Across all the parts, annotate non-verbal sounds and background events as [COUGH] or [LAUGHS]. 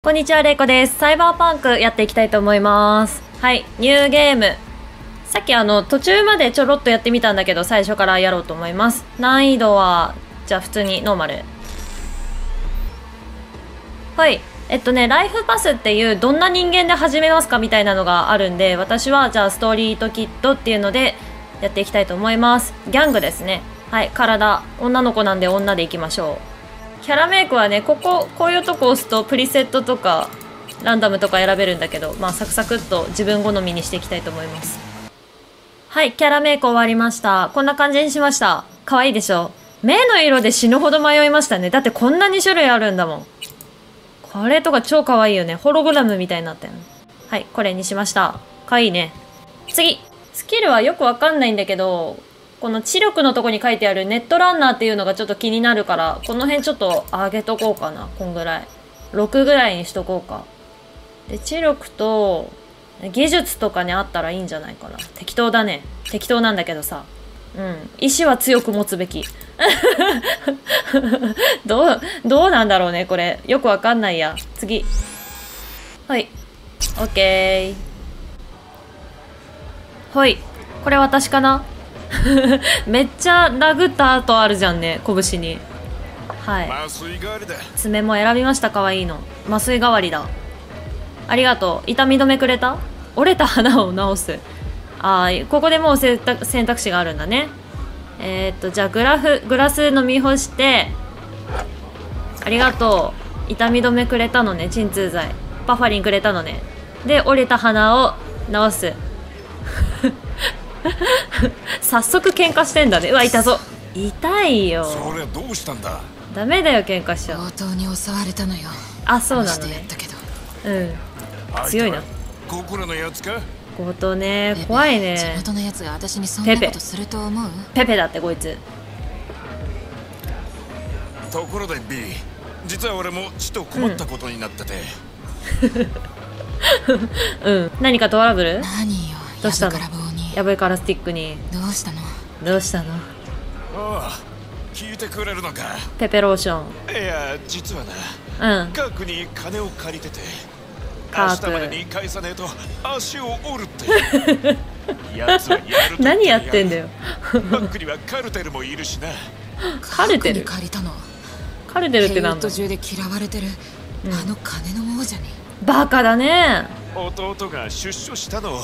こんにちは、れいこです。サイバーパンクやっていきたいと思います。はい、ニューゲーム。さっきあの、途中までちょろっとやってみたんだけど、最初からやろうと思います。難易度は、じゃあ普通にノーマル。はい。えっとね、ライフパスっていう、どんな人間で始めますかみたいなのがあるんで、私はじゃあストリートキットっていうので、やっていきたいと思います。ギャングですね。はい、体。女の子なんで女でいきましょう。キャラメイクはねこここういうとこ押すとプリセットとかランダムとか選べるんだけどまあサクサクっと自分好みにしていきたいと思います。はいキャラメイク終わりました。こんな感じにしました。可愛いでしょ？目の色で死ぬほど迷いましたね。だってこんなに種類あるんだもん。これとか超可愛いよね。ホログラムみたいになったよね。はいこれにしました。可愛いね。次。スキルはよくわかんないんだけどこの知力のとこに書いてあるネットランナーっていうのがちょっと気になるからこの辺ちょっと上げとこうかなこんぐらい。6ぐらいにしとこうか。で知力と技術とかにあったらいいんじゃないかな。適当だね。適当なんだけどさ。うん。意志は強く持つべき。[LAUGHS] どうどうなんだろうねこれ。よくわかんないや。次。はい。OK はい。これ私かな？[LAUGHS] めっちゃ殴った跡あるじゃんね拳に。はい。爪も選びました可愛いの。麻酔代わりだ。ありがとう。痛み止めくれた？折れた花を治す。あーここでもう選択肢があるんだね。えー、っとじゃあグラフグラス飲み干して。ありがとう。痛み止めくれたのね鎮痛剤。パファリンくれたのね。で折れた花を治す [LAUGHS] 早速喧嘩してんだね。うわ痛そう痛いよ。そりゃどうしたんだ？ダメだよ喧嘩しちゃ強盗に襲われたのよ。あそうな話のね。してやったけど。うん。あ強いな。ここらのやつか？強盗ね。怖い地ね元のやつが私にそんなペペことすると思う？ペペだってこいつ。ところで B 実は俺もちと困ったことになってて、[LAUGHS] うん。何かトラブル？何よ。どうしたの？やばいからスティックに。どうしたの？どうしたの？ああ聞いてくれるのか？ペペローション。いや実はなうん。カークに金を借りてて明カーク日までに返さねえと足を折るってやつ [LAUGHS] はやると何やってんだよ。バックにはカルテルもいるしな。カルテル？借りたの。カルテルってなんだ？中で嫌われてる、うん。あの金の王者に。バカだね。弟が出所したのを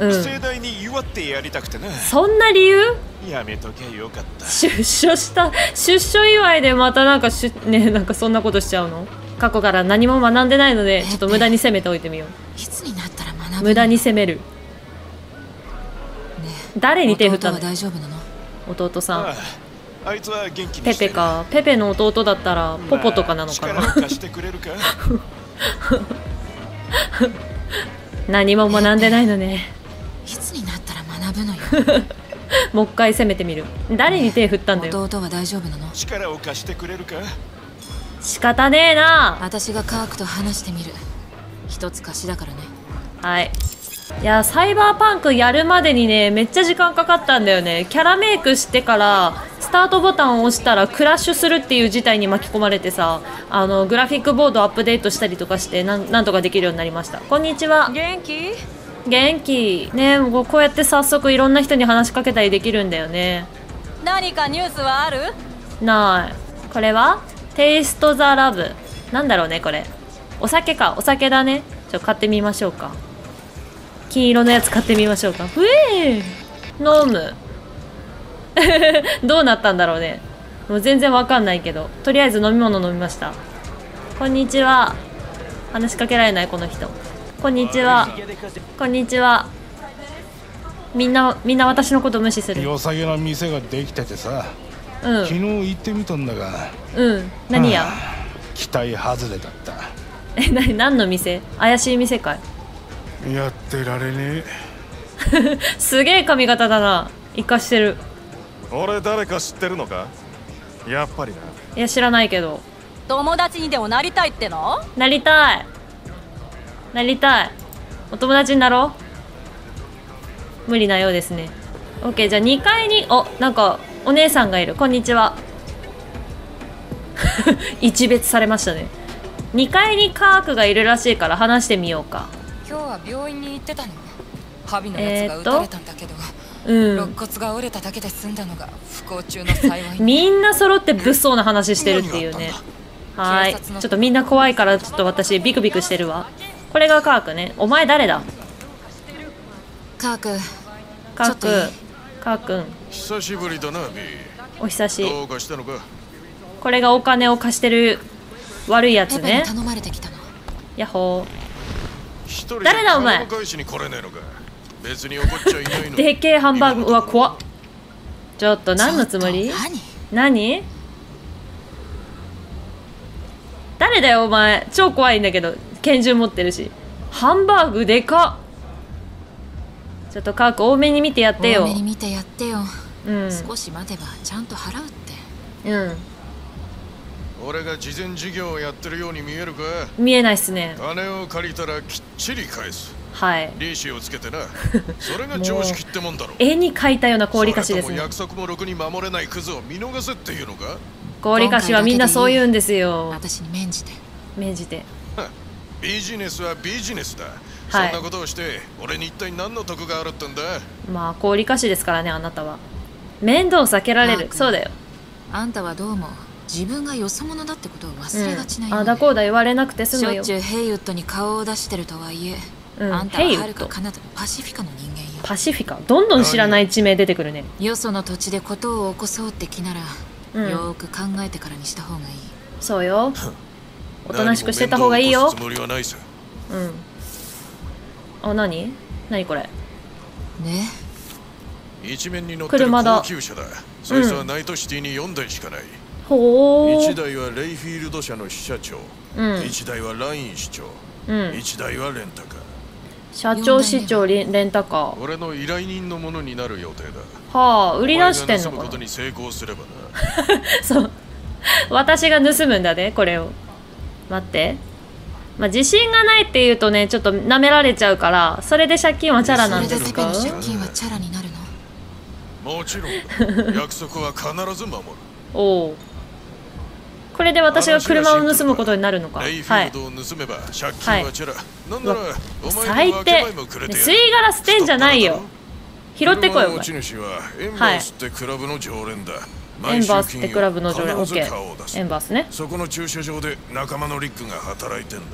うん。盛大に祝ってやりたくてな、そんな理由？やめときゃよかった。出所した出所祝いでまたなんかしねなんかそんなことしちゃうの？過去から何も学んでないのでちょっと無駄に攻めておいてみよう。いつになったら学ぶ無駄に攻める。誰に手振ったの弟は大丈夫なの？弟さん。あああいつは元気にペしてる。ペか。ペペの弟だったらポポとかなのかな？まあ貸してくれるか？[LAUGHS] 何も学んでないのねぶのよ。[LAUGHS] もう一回攻めてみる。誰に手振ったんだよ。弟は大丈夫なの？力を貸してくれるか？仕方ねえな。私がカークと話してみる。一つ貸しだからね。はい。いやサイバーパンクやるまでにねめっちゃ時間かかったんだよね。キャラメイクしてからスタートボタンを押したらクラッシュするっていう事態に巻き込まれてさあのグラフィックボードアップデートしたりとかしてなんなんとかできるようになりました。こんにちは。元気？元気。ねもうこうやって早速いろんな人に話しかけたりできるんだよね。何かニュースはある？ない。これは？テイスト・ザ・ラブ。なんだろうねこれ。お酒か。お酒だね。ちょ買ってみましょうか。金色のやつ買ってみましょうか。ふえー。飲む。[LAUGHS] どうなったんだろうね。もう全然わかんないけど。とりあえず飲み物飲みました。こんにちは。話しかけられないこの人こんにちは。こんにちは。みんなみんな私のこと無視する。良さげな店ができててさ。うん。昨日行ってみたんだが。うん。何や？期待外れだった。えな何の店？怪しい店かい？やってられね [LAUGHS] すげえ髪型だな。生かしてる。俺誰か知ってるのか？やっぱりな。いや知らないけど。友達にでもなりたいっての？なりたいなりたい。お友達になろう。無理なようですね。OK じゃあ2階におなんかお姉さんがいる。こんにちは。[LAUGHS] 一別されましたね。2階にカークがいるらしいから話してみようか。今日は病院に行ってたのハビのやつが撃たれたんだけど、うん。肋骨が折れただけで済んだのが不幸中の幸い。みんな揃って物騒な話してるっていうね。はーいちょっとみんな怖いからちょっと私ビクビクしてるわこれがカークね。お前誰だ？カーク。カーク。カーくん。久しぶりだなビお久し。ーどうかしたのか？これがお金を貸してる悪いやつね。頼まれてきたの。ヤッホ一人で誰だお前？金を返しに来れねえのか？別に怒っちゃいないの。ー [LAUGHS] でっけえハンバーグ。うわ怖っ。ちょっと何のつもり？何？誰だよお前。超怖いんだけど拳銃持ってるし。ハンバーグでかっ。ちょっとカーク多めに見てやってよ。何多めに見てやってよ、うん。少し待てばちゃんと払うって。うん。俺が事前事業をやってるように見えるか？見えないっすね。金を借りたらきっちり返す。はい。利子をつけてな。[LAUGHS] それが常識ってもんだろ絵に描いたような氷菓子ですそれねとも約束もろくに守れないクズを見逃せっていうのか？氷菓子はみんなそう言うんですよ私に免じて命じてはビジネスはビジネスだ、はい。そんなことをして俺に一体何の得があるってんだ？まあ氷菓子ですからねあなたは。面倒を避けられる。そうだよ。あんたはどうも自分がよそ者だってことを忘れがちなようね、あだこうだ言われなくて済むよ。しょっちゅうヘイウッドに顔を出してるとはいえ、うん。あんたははるか彼方のパシフィカの人間よ。パシフィカ。どんどん知らない地名出てくるね。よその土地でことを起こそうって気なら、うん。よーく考えてからにした方がいい。そうよ [LAUGHS] おとなしくしてた方がいいよ。つもりはないさうん。あ何？何これ？ね。一面に乗ってる車だ。高級車だ。そいつはナイトシティに4台しかない、ほー1台はレイフィールド社の支社長、うん。1台はライン市長、うん。1台はレンタカー。社長市長レンレンタカー。俺の依頼人のものになる予定だ。はあ売り出してんのかな。お前が盗むことに成功すればな。[LAUGHS] そう。私が盗むんだねこれを待って。まあ自信がないっていうとねちょっと舐められちゃうからそれで借金はチャラなんですペペの借金はチャラになるの？もちろん。だ [LAUGHS] 約束は必ず守る。おおこれで私が車を盗むことになるのか？はい。フィールドを盗めば借金はチャラ、なんならうわお前最低もくれてやる吸い殻捨てんじゃないよ。拾ってこいよ車の持ち主はエエンバースってクラブの常連オ毎週金曜。ッケー。必ず顔を出す。エンバースね。そこの駐車場で仲間のリックが働いてんだ。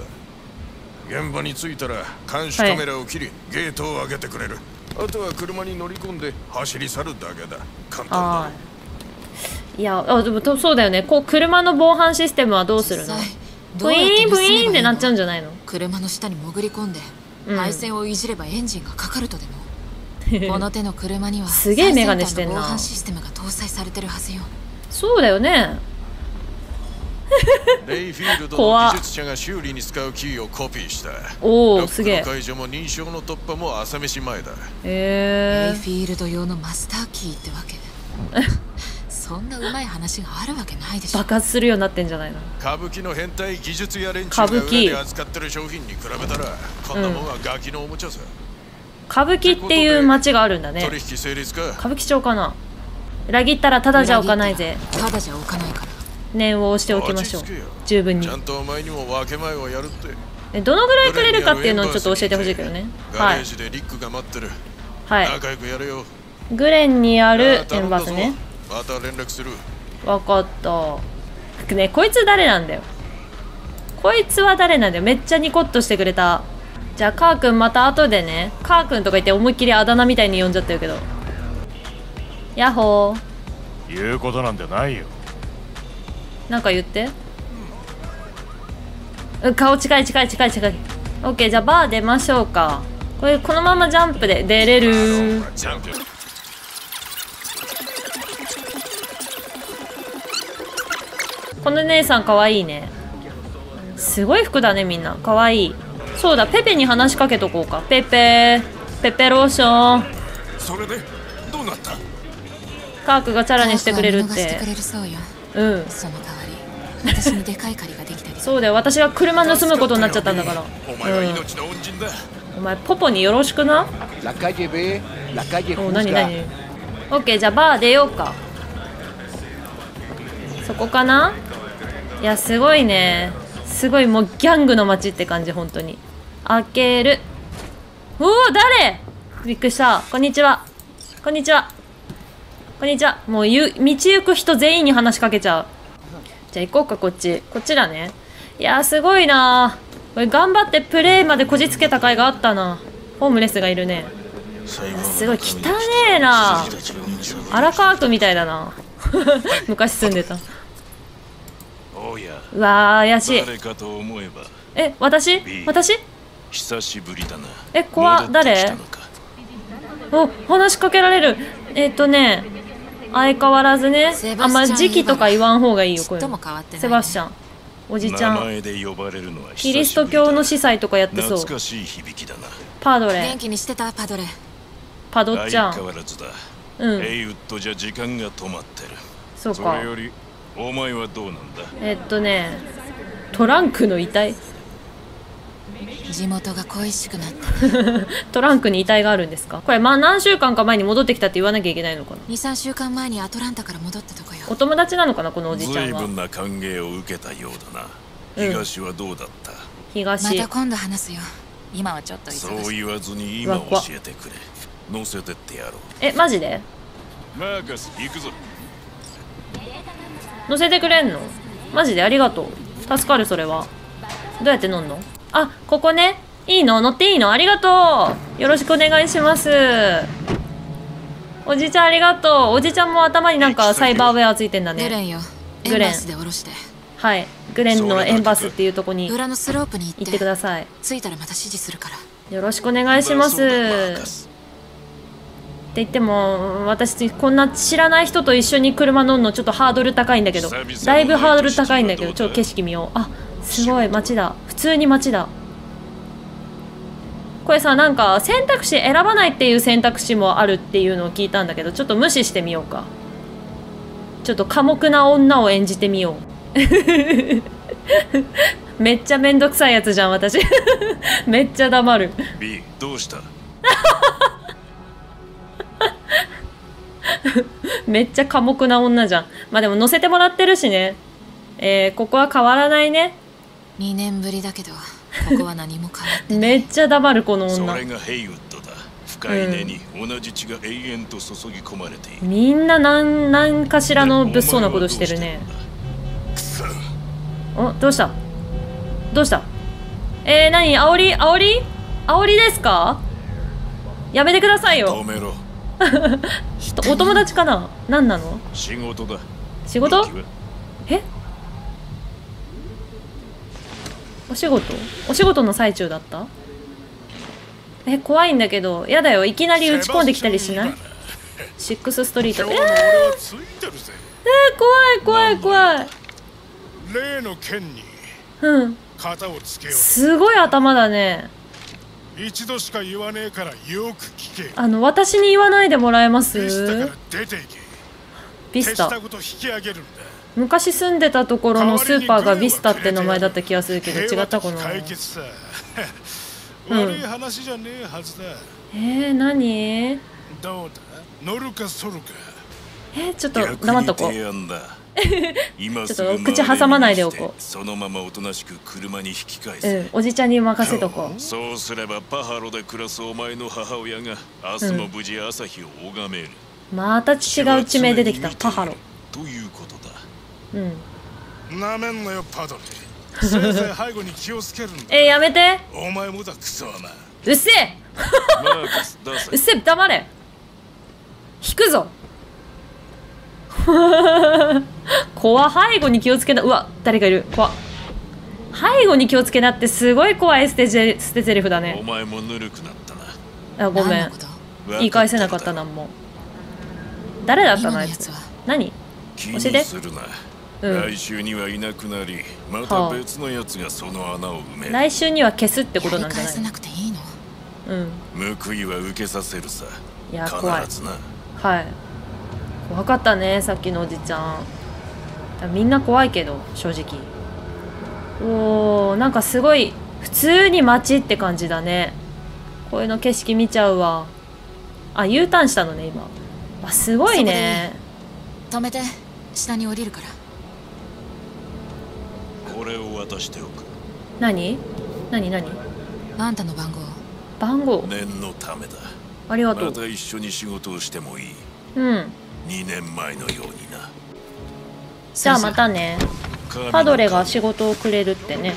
現場に着いたら監視カメラを切り、ゲートを開けてくれる。あとは車に乗り込んで走り去るだけだ。簡単だああいやあでもとそうだよね。こう車の防犯システムはどうするの？ブイーンブイーンってなっちゃうんじゃないの？車の下に潜り込んで、うん。配線をいじればエンジンがかかるとでも？この手の車にはすげえメガネしてんな。最先端の防犯システムが搭載されてるはずよ。そうだよね。レイフィールドの技術者が修理に使うキーをコピーした。おおすげえ。の解除も認証の突破も朝飯前だ。レイへフィールド用のマスターキーってわけ。[LAUGHS] そんなうまい話があるわけないでしょ。爆発するようになってんじゃないの？歌舞伎の変態技術や連中が歌舞伎。裏で扱ってる商品に比べたらこんなもんはガキのおもちゃさ、歌舞伎っていう街があるんだね。取引成立か？歌舞伎町かな。裏切ったらただじゃ置かないぜ。ただじゃ置かないから念を押しておきましょう。十分に。ちゃんとお前にも分け前をやるって。えどのぐらいくれるかっていうのをちょっと教えてほしいけどね。はい。ジでリックが待ってる、はい。仲良くやれよ。グレンにああるエンバスね。また連絡する。わかった。ねこいつ誰なんだよ。こいつは誰なんだよ。めっちゃニコッとしてくれたじゃあカー君また後でねカー君とか言って思いっきりあだ名みたいに呼んじゃってるけど。ヤッホー。言うことなんてないよ。なんか言って。うん顔近い近い近い近い。オッケーじゃあバー出ましょうか。これこのままジャンプで出れる。この姉さんかわいいね。すごい服だねみんな。かわいいそうだペペに話しかけとこうか。ペペペペローション。それでどうなった？カークがチャラにしてくれるって。うよ。うん。その代わり私にでかい借りができたり [LAUGHS] そうだよ私が車盗むことになっちゃったんだから。お前はうん命の恩人だ、お前ポポによろしくな？La calle B, la calle お何.何？オッケーじゃあバー出ようか。そこかな？いやすごいね。すごいもうギャングの街って感じ本当に開ける。おお誰？びっくりした。こんにちは。こんにちは。こんにちは。もうゆ道行く人全員に話しかけちゃう。じゃあ行こうかこっち。こっちだね。いやーすごいなー。これ頑張ってプレイまでこじつけた甲斐があったな。ホームレスがいるね。すごい汚ねえな。荒川区みたいだな。[LAUGHS] 昔住んでた。おや。うわー怪しい。誰かと思えば。え私？私？久しぶりだな。え怖戻ってきた誰？お話しかけられる。えっ、とね相変わらずねあんま時期とか言わん方がいいよこれちっとも変わってないセバスチャン。おじちゃん。名前で呼ばれるのは久しぶりだキリスト教の司祭とかやってそう。懐かしい響きだな。パドレ。元気にしてたパドレ。パドっちゃ相変んわらずだ、うん。エイウッドじゃ時間が止まってる。そそうか。れよりお前はどうなんだ？えっとねトランクの遺体地元が恋しくなった。[LAUGHS] トランクに遺体があるんですか？これまあ何週間か前に戻ってきたって言わなきゃいけないのかな？23週間前にアトランタから戻ったとこよ。お友達なのかな？このおじちゃんは。随分な歓迎を受けたようだな。うん。東はどうだった、東。また今度話すよ。今はちょっとそう忙しい。言わずに今教えてくれ。乗せてってやろう。えマジで？マーカス行くぞ。乗せてくれんの？マジでありがとう。助かるそれは。どうやって乗んの？あここね。いいの？乗っていいの？ありがとう。よろしくお願いします。おじちゃんありがとう。おじちゃんも頭になんかサイバーウェアついてんだね。グレンよ。エグレン。ンバスで降ろして。はい。グレンのエンバスっていうとこに行裏のスロープに行って。ください。着いたらまた指示するから。よろしくお願いします。って言っても私こんな知らない人と一緒に車乗るのちょっとハードル高いんだけど。だいぶハードル高いんだけど。ちょっと景色見よう。あすごい街だ。普通に街だ。これさなんか選択肢選ばないっていう選択肢もあるっていうのを聞いたんだけどちょっと無視してみようか。ちょっと寡黙な女を演じてみよう。[LAUGHS] めっちゃめんどくさいやつじゃん私。[LAUGHS] めっちゃ黙る。B どうした？[LAUGHS] めっちゃ寡黙な女じゃん。まあでも乗せてもらってるしね。えー、ここは変わらないね2年ぶりだけどここは何も変わってない。めっちゃ黙るこのそ女れがヘイウッドだ。深い根に同じ血が永遠と注ぎ込まれている。みんな何何かしらの物騒なことしてるね。おどうした？どうした？えー、何？煽り？煽り？煽りですか？やめてくださいよ。止めろ。[LAUGHS] とお友達かな？何なの？仕事だ。仕事？え？お仕事？お仕事の最中だった？え怖いんだけどやだよ。いきなり打ち込んできたりしない？シックスストリート。えー、えー怖い怖い怖い。例の剣にうん。型をつけよすごい頭だね。う一度しか言わねえからよく聞け。あの私に言わないでもらえます？出ていけビスタ。昔住んでたところのスーパーがビスタって名前だった気がするけど違ったかな。悪い話じゃねえはずだ。えー、何？どうだ？乗るか反るか。えー、ちょっと黙っとこう。ちょっとぐ口挟まないでおこうそのままおとなしく車に引き返せ、うんおじちゃんに任せとこう。そうすればパハロで暮らすお前の母親が明日も無事朝日を拝める、また違う地名出てきた。パハロということだ。うん。なめんなよパドレ [LAUGHS] せいぜい背後に気をつけるんだ。えー、やめて。お前もだクソはな。うっせえ。[LAUGHS] うっせえ黙れ。引くぞ。[LAUGHS] 怖背後に気をつけな。うわ誰かいる。怖。っ背後に気をつけなってすごい怖い捨てゼ捨てゼリフだおね前もぬるくなったな。あごめん。言い返せなかったなんも誰だったのあいつ。今のやつは何気教えて。にするな、うん。来週にはいなくなりまた別のやつがその穴を埋める、来週には消すってことなんじゃない？なくていいの？うん。報いは受けさせるさ。いや怖い。必ずな。はい。怖かったねさっきのおじちゃん。みんな怖いけど正直。おーなんかすごい普通に街って感じだね。こういうの景色見ちゃうわ。あ U ターンしたのね今あすごいね。止めて下に降りるから。これれを渡しておく。何？何？何？あんたの番号番号？念のためだ。ありがとう。また一緒に仕事をしてもいい。うん。2年前のようにな。じゃあまたね。パドレが仕事をくれるってね。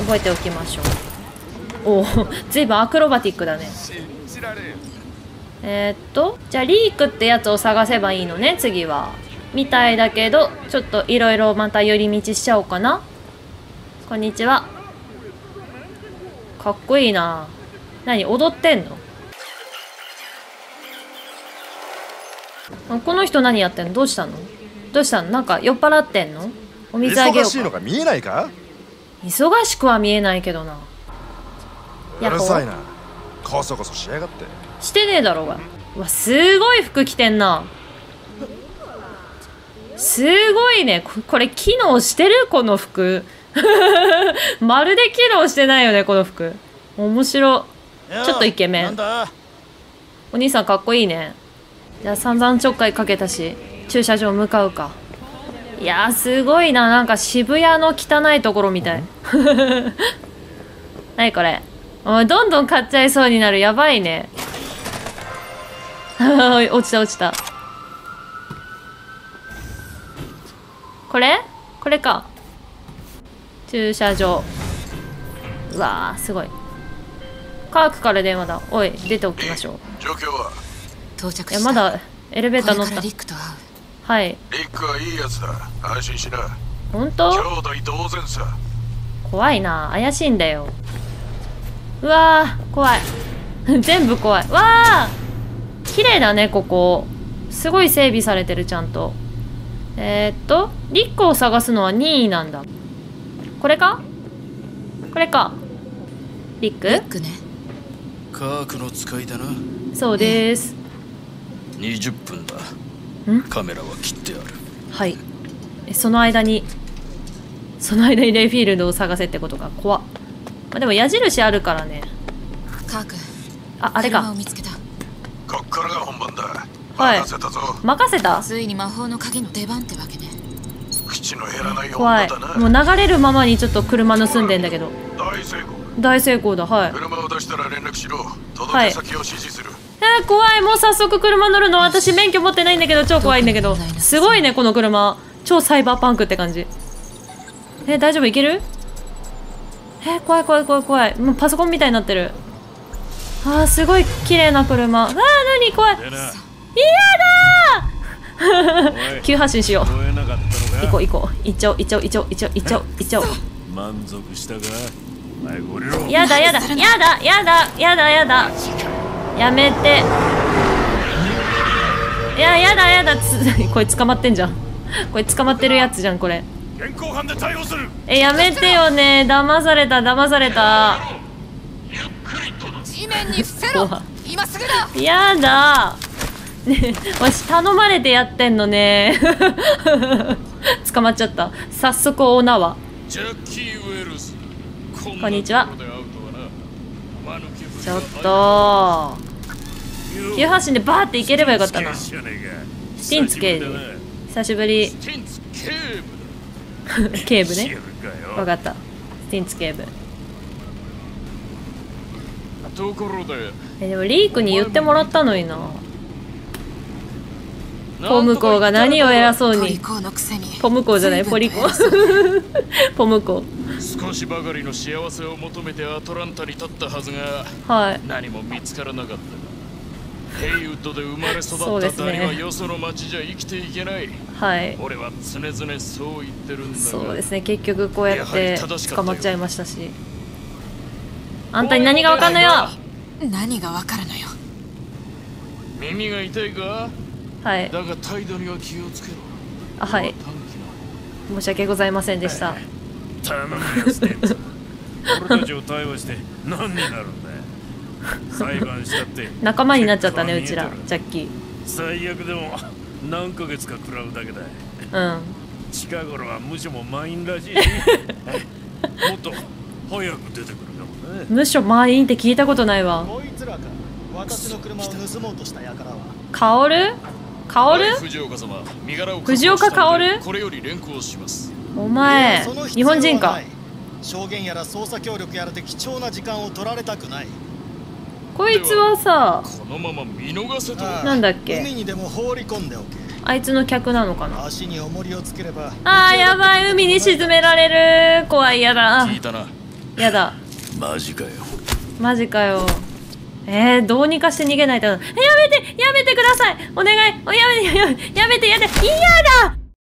覚えておきましょう。おおずいぶんアクロバティックだねえー、っとじゃあリークってやつを探せばいいのね次は。みたいだけどちょっといろいろまた寄り道しちゃおうかな。こんにちは。かっこいいな。何踊ってんの？あこの人何やってんの？どうしたの？どうしたの？なんか酔っ払ってんの？お水あげようか。忙しいのが見えないか？忙しくは見えないけどな。うるさいな。こそこそしやがってしてねえだろうが。うわすごい服着てんな。すごいね。ここれ機能してる？この服。[LAUGHS] まるで機能してないよねこの服。面白ちょっとイケメン。お兄さんかっこいいね。じゃあ散々ちょっかいかけたし駐車場向かうか。いやーすごいな。なんか渋谷の汚いところみたい。[LAUGHS] 何これ？おいどんどん買っちゃいそうになる。やばいね [LAUGHS] 落ちた落ちた。これ？これか。駐車場。うわーすごい。カークから電話だ。おい出ておきましょう。状況は？到着した。いやまだエレベーター乗ったこれからリックと会う。はい。リックはいいやつだ。安心しな。兄本当？弟同然さ。怖いな。怪しいんだよ。うわー怖い。[LAUGHS] 全部怖い。わあ綺麗だねここ。すごい整備されてるちゃんと。えー、っとリックを探すのは任意なんだ。これか？これか。リック？リックね。カークの使いだな。そうです。20分だ。ん？カメラは切ってある。はい。えその間にその間にレイフィールドを探せってことか。怖っ、まあ、でも矢印あるからね。カークああれか。車を見つけたからが本番だ。はい。任せたぞ。任せた？ついに魔法の鍵の出番ってわけね。口の減らない怖い。女だな。もう流れるままにちょっと車盗んでんだけど。大成功。大成功だ。はい。車を出したら連絡しろ。届はい。け先を指示する、えー、怖い。もう早速車乗るの私免許持ってないんだけど超怖いんだけど。すごいねこの車。超サイバーパンクって感じ。えー、大丈夫？いける？えー、怖い怖い怖い怖い。もうパソコンみたいになってるあーすごい綺麗な車。あー何？怖い。でな [LAUGHS] 急発進しよう。行こう行こう。行っちゃおう行っちゃおう行っちゃおう行っちゃおう行っちゃおう行っちゃおう。満足したか？やだやだやだやだやだやだ。やめて。いややだやだ。つ [LAUGHS] これ捕まってんじゃん。これ捕まってるやつじゃんこれ。現行犯で逮捕する。えやめてよね。騙された騙された地面に伏せろ。怖今すぐだ。やだ。ね私頼まれてやってんのね。[LAUGHS] 捕まっちゃった。早速オーナーは。ジャッキー・ウェルズ。ここんにちはちょっと。急発進でバーって行ければよかったな。スティンツ刑事じゃねえかスティンツ刑事久しぶり警部ね分かった。スティンツ警部ところで。えでもリークに言ってもらったのにな。ポムコが何を偉そうに。トリコのくせに。ポムコじゃないポリコ [LAUGHS] ポムコ少しばかりの幸せを求めてアトランタに立ったはずがはい。何も見つからなかった。ヘイウッドで生まれ育そうですね。ったダニはよその町じゃ生きていけない。はい。俺は常々そう言ってるんだが。そうですね。結局こうやって捕まっちゃいましたしあんたに何がわかんのよ。何がわかるのよ。耳が痛いか？はい。だが態度には気をつけろ。あはい。申し訳ございませんでした。な頼むよステンツ俺たちを逮捕して何になるんだよ裁判したって。仲間になっちゃったねうちらジャッキ最悪でも何ヶ月か食らうだけだーうん。近頃は無所も満員らしい。し [LAUGHS] もっと早く出てくるむしろ満員って聞いたことないわ。こいつらか。私の車を盗もうとした輩は。薫薫藤岡様。身柄を藤岡薫これより連行します。お前日本人か？ない証言やら捜査協力やらで貴重な時間を取られたくない。こいつはさこのまま見逃せと。なんだっけ？海にでも放り込んでおけ。あいつの客なのかな？足に重りをつければ。あーやばい。海に沈められる。怖いやだ。聞いたな。やだマジかよ。マジかよ。えー、どうにかして逃げないと。やめてやめてください。お願い。おやめてやめてやめてやめて。嫌だ